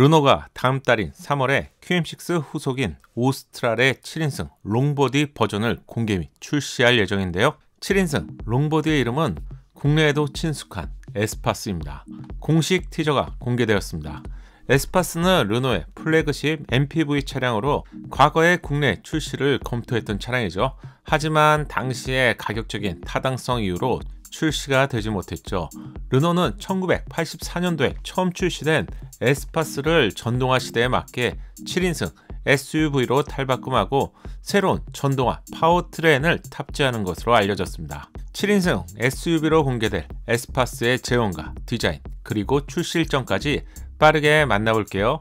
르노가 다음 달인 3월에 QM6 후속인 오스트랄의 7인승 롱보디 버전을 공개 및 출시할 예정인데요. 7인승 롱보디의 이름은 국내에도 친숙한 에스파스입니다. 공식 티저가 공개되었습니다. 에스파스는 르노의 플래그십 MPV 차량으로 과거에 국내 출시를 검토했던 차량이죠. 하지만 당시의 가격적인 타당성 이유로 출시가 되지 못했죠. 르노는 1984년도에 처음 출시된 에스파스를 전동화 시대에 맞게 7인승 SUV로 탈바꿈하고 새로운 전동화 파워트레인을 탑재하는 것으로 알려졌습니다. 7인승 SUV로 공개될 에스파스의 제원과 디자인 그리고 출시 일정까지 빠르게 만나볼게요.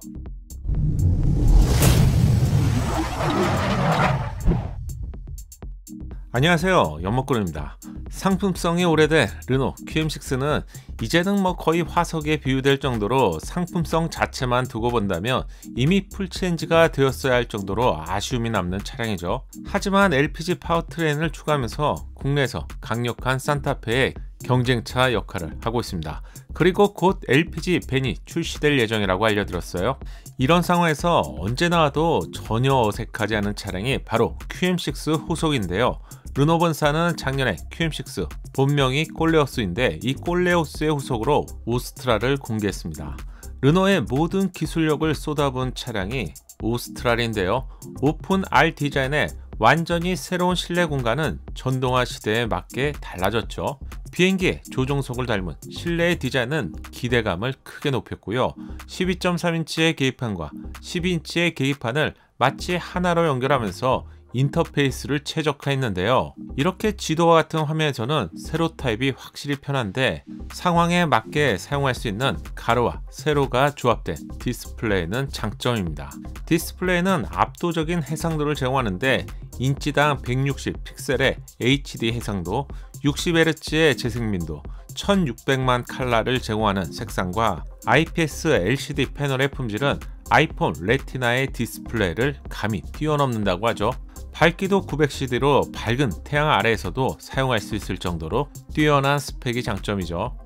안녕하세요 연못구름입니다 상품성이 오래된 르노 QM6는 이제는 뭐 거의 화석에 비유될 정도로 상품성 자체만 두고 본다면 이미 full change가 되었어야 할 정도로 아쉬움이 남는 차량이죠 하지만 LPG 파워트레인을 추가하면서 국내에서 강력한 산타페의 경쟁차 역할을 하고 있습니다. 그리고 곧 LPG 밴이 출시될 예정이라고 알려드렸어요. 이런 상황에서 언제 나와도 전혀 어색하지 않은 차량이 바로 QM6 후속인데요. 르노본사는 작년에 QM6 본명이 꼴레오스인데 이 꼴레오스의 후속으로 오스트랄을 공개했습니다. 르노의 모든 기술력을 쏟아부은 차량이 오스트랄인데요. open R 디자인에 완전히 새로운 실내 공간은 전동화 시대에 맞게 달라졌죠. 비행기의 조종석을 닮은 실내의 디자인은 기대감을 크게 높였고요. 12.3인치의 계기판과 12인치의 계기판을 마치 하나로 연결하면서 인터페이스를 최적화했는데요. 이렇게 지도와 같은 화면에서는 세로 타입이 확실히 편한데 상황에 맞게 사용할 수 있는 가로와 세로가 조합된 디스플레이는 장점입니다. 디스플레이는 압도적인 해상도를 제공하는데 인치당 160 픽셀의 HD 해상도, 60Hz의 재생빈도, 1600만 칼라를 제공하는 색상과 IPS LCD 패널의 품질은 아이폰 레티나의 디스플레이를 감히 뛰어넘는다고 하죠. 밝기도 900CD로 밝은 태양 아래에서도 사용할 수 있을 정도로 뛰어난 스펙이 장점이죠.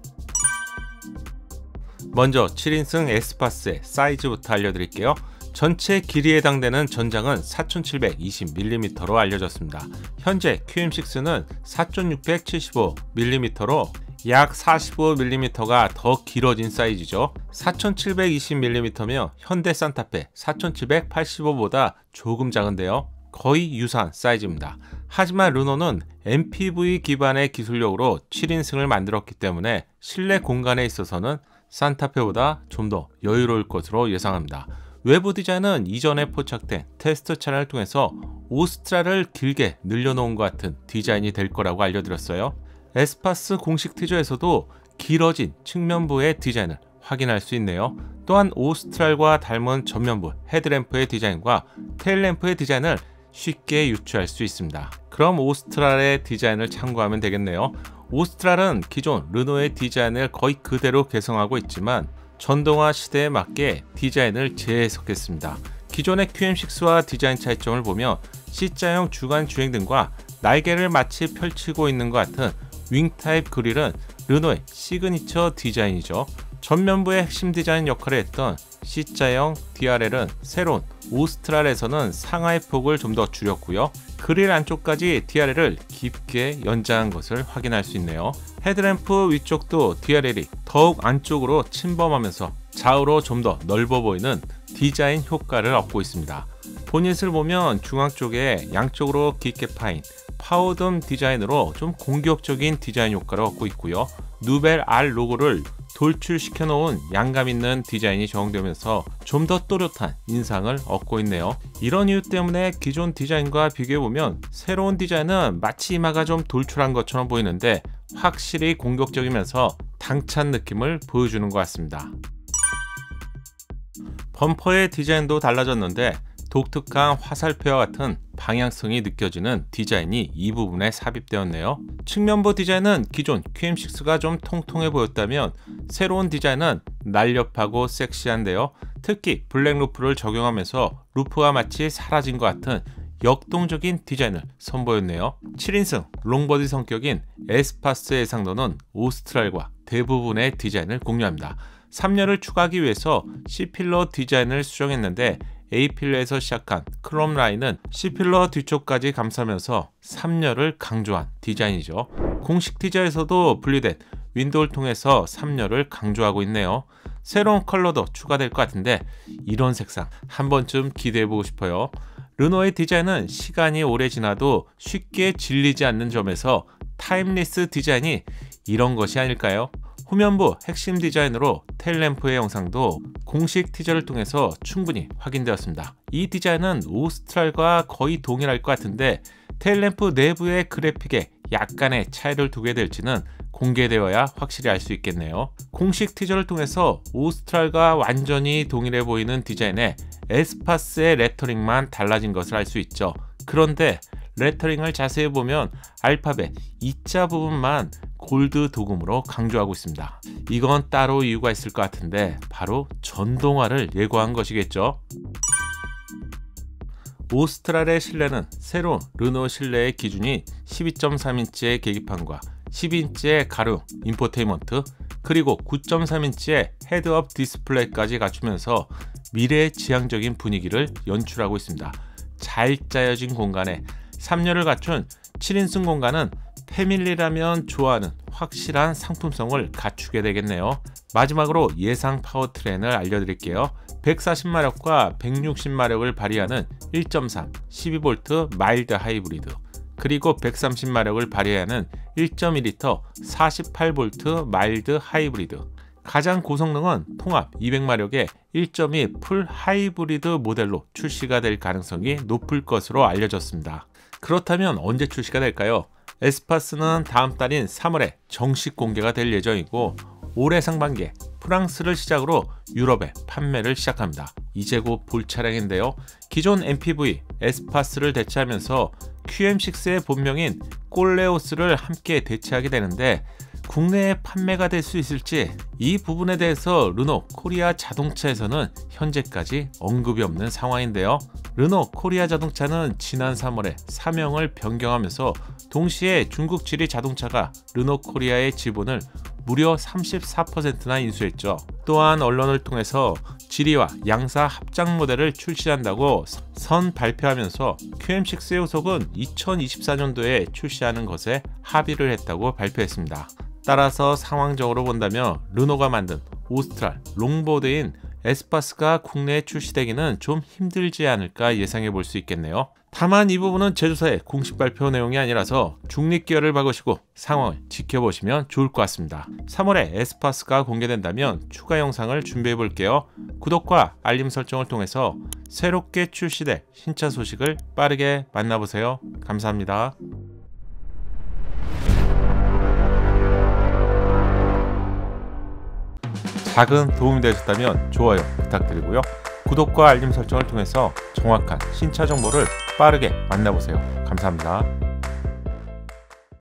먼저 7인승 에스파스의 사이즈부터 알려드릴게요. 전체 길이에 해당되는 전장은 4720mm로 알려졌습니다. 현재 QM6는 4675mm로 약 45mm가 더 길어진 사이즈죠. 4720mm며 현대 산타페 4785보다 조금 작은데요. 거의 유사한 사이즈입니다. 하지만 르노는 MPV 기반의 기술력으로 7인승을 만들었기 때문에 실내 공간에 있어서는 산타페보다 좀 더 여유로울 것으로 예상합니다. 외부 디자인은 이전에 포착된 테스트 차량을 통해서 오스트라를 길게 늘려놓은 것 같은 디자인이 될 거라고 알려드렸어요. 에스파스 공식 티저에서도 길어진 측면부의 디자인을 확인할 수 있네요. 또한 오스트랄과 닮은 전면부 헤드램프의 디자인과 tail lamp의 디자인을 쉽게 유추할 수 있습니다. 그럼 오스트랄의 디자인을 참고하면 되겠네요. 오스트랄은 기존 르노의 디자인을 거의 그대로 계승하고 있지만 전동화 시대에 맞게 디자인을 재해석했습니다. 기존의 QM6와 디자인 차이점을 보면 C자형 주간 주행등과 날개를 마치 펼치고 있는 것 같은 wing 타입 그릴은 르노의 시그니처 디자인이죠. 전면부의 핵심 디자인 역할을 했던 C자형 DRL은 새로운 오스트랄에서는 상하의 폭을 좀 더 줄였고요. 그릴 안쪽까지 DRL을 깊게 연장한 것을 확인할 수 있네요. headlamp 위쪽도 DRL이 더욱 안쪽으로 침범하면서 좌우로 좀 더 넓어 보이는 디자인 효과를 얻고 있습니다. 보닛을 보면 중앙 쪽에 양쪽으로 깊게 파인 power dome 디자인으로 좀 공격적인 디자인 효과를 얻고 있고요. 누벨 R 로고를 돌출시켜 놓은 양감 있는 디자인이 적용되면서 좀 더 또렷한 인상을 얻고 있네요. 이런 이유 때문에 기존 디자인과 비교해보면 새로운 디자인은 마치 이마가 좀 돌출한 것처럼 보이는데 확실히 공격적이면서 당찬 느낌을 보여주는 것 같습니다. 범퍼의 디자인도 달라졌는데 독특한 화살표와 같은 방향성이 느껴지는 디자인이 이 부분에 삽입되었네요. 측면부 디자인은 기존 QM6가 좀 통통해 보였다면 새로운 디자인은 날렵하고 섹시한데요. 특히 black roof를 적용하면서 roof가 마치 사라진 것 같은 역동적인 디자인을 선보였네요. 7인승 long body 성격인 에스파스의 상도는 오스트랄과 대부분의 디자인을 공유합니다. 3열을 추가하기 위해서 C pillar 디자인을 수정했는데 A필러에서 시작한 크롬 라인은 C pillar 뒤쪽까지 감싸면서 3열을 강조한 디자인이죠. 공식 teaser에서도 분리된 윈도우를 통해서 3열을 강조하고 있네요. 새로운 컬러도 추가될 것 같은데 이런 색상 한 번쯤 기대해보고 싶어요. 르노의 디자인은 시간이 오래 지나도 쉽게 질리지 않는 점에서 timeless 디자인이 이런 것이 아닐까요? 후면부 핵심 디자인으로 tail lamp의 형상도 공식 teaser를 통해서 충분히 확인되었습니다. 이 디자인은 오스트랄과 거의 동일할 것 같은데 텔램프 내부의 그래픽에 약간의 차이를 두게 될지는 공개되어야 확실히 알 수 있겠네요. 공식 티저를 통해서 오스트랄과 완전히 동일해 보이는 디자인에 에스파스의 레터링만 달라진 것을 알 수 있죠. 그런데 레터링을 자세히 보면 알파벳 이자 부분만 골드 도금으로 강조하고 있습니다. 이건 따로 이유가 있을 것 같은데 바로 전동화를 예고한 것이겠죠. 오스트랄의 실내는 새로운 르노 실내의 기준인 12.3인치의 계기판과 10인치의 가루 인포테인먼트 그리고 9.3인치의 head-up 디스플레이까지 갖추면서 미래 지향적인 분위기를 연출하고 있습니다. 잘 짜여진 공간에 3열을 갖춘 7인승 공간은 family라면 좋아하는 확실한 상품성을 갖추게 되겠네요. 마지막으로 예상 powertrain을 알려드릴게요. 140마력과 160마력을 발휘하는 1.3 12V mild 하이브리드 그리고 130마력을 발휘하는 1.2L 48V mild 하이브리드 가장 고성능은 통합 200마력의 1.2 full 하이브리드 모델로 출시가 될 가능성이 높을 것으로 알려졌습니다. 그렇다면 언제 출시가 될까요? 에스파스는 다음 달인 3월에 정식 공개가 될 예정이고 올해 상반기에 프랑스를 시작으로 유럽에 판매를 시작합니다. 이제 곧 볼 차량인데요. 기존 MPV 에스파스를 대체하면서 QM6의 본명인 꼴레오스를 함께 대체하게 되는데 국내에 판매가 될 수 있을지 이 부분에 대해서 르노 코리아 자동차에서는 현재까지 언급이 없는 상황인데요. 르노 코리아 자동차는 지난 3월에 사명을 변경하면서 동시에 중국 지리 자동차가 르노 코리아의 지분을 무려 34%나 인수했죠. 또한 언론을 통해서 지리와 양사 합작 모델을 출시한다고 선 발표하면서 QM6의 후속은 2024년도에 출시하는 것에 합의를 했다고 발표했습니다. 따라서 상황적으로 본다면 르노가 만든 오스트랄 long body인 에스파스가 국내에 출시되기는 좀 힘들지 않을까 예상해 볼 수 있겠네요. 다만 이 부분은 제조사의 공식 발표 내용이 아니라서 중립기여를 박으시고 상황을 지켜보시면 좋을 것 같습니다. 3월에 에스파스가 공개된다면 추가 영상을 준비해 볼게요. 구독과 알림 설정을 통해서 새롭게 출시될 신차 소식을 빠르게 만나보세요. 감사합니다. 작은 도움이 되셨다면 좋아요 부탁드리고요. 구독과 알림 설정을 통해서 정확한 신차 정보를 빠르게 만나보세요. 감사합니다.